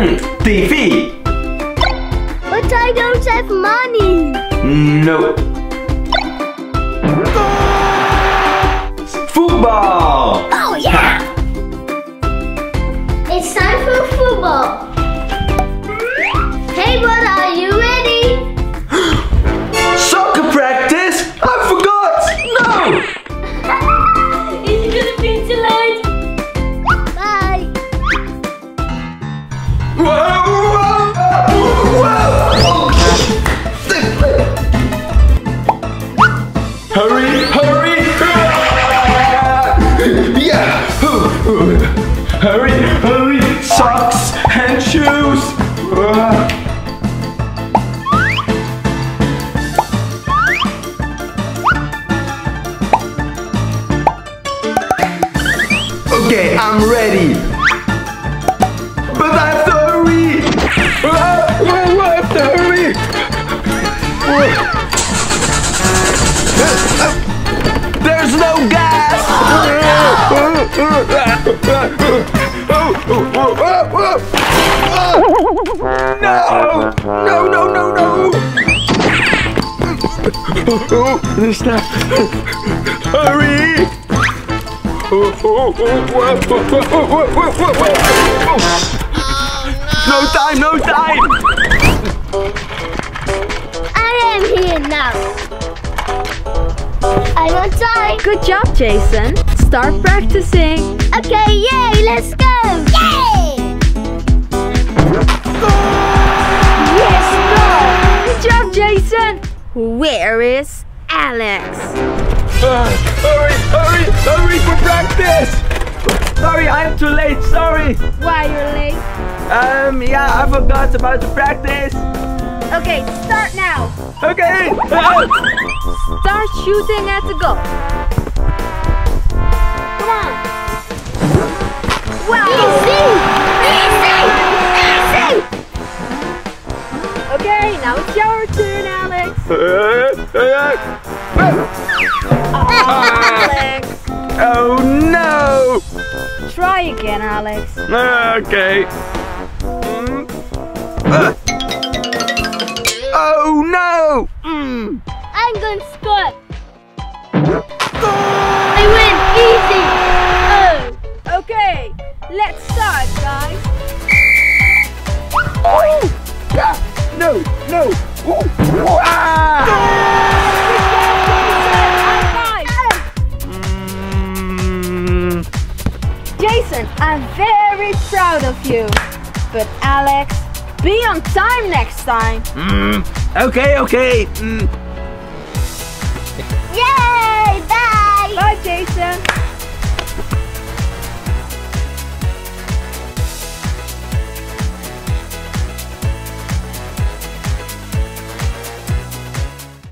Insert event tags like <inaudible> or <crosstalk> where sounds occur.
Hmm, TV. But I don't have money. No. Football. Oh yeah! It's time for football. Hey, bud, are you Hurry, hurry. Socks and shoes. Okay, I'm ready. But I have No! No, no, no, no! This time. Hurry! No time, no time! I am here now. I'm on time. Good job, Jason. Start practicing. Okay, yay, let's go. Yay! Yes, go! Good job, Jason. Where is Alex? Uh, hurry, hurry, hurry for practice! Sorry, I'm too late, sorry! Why you're late? Um, yeah, I forgot about the practice! Okay, start now. Okay! <laughs> Start shooting at the goal. Now it's your turn, Alex. Alex. oh no! Try again, Alex. Okay. Mm. Uh. Oh no! Mm. I'm gonna score. I win! Easy! Oh! Okay, let's start, guys. Ah, no, no! Ooh. Ah! Mm. Jason, I'm very proud of you. But Alex, be on time next time. Mm. Okay, okay. Mm. Yay! Bye! Bye, Jason.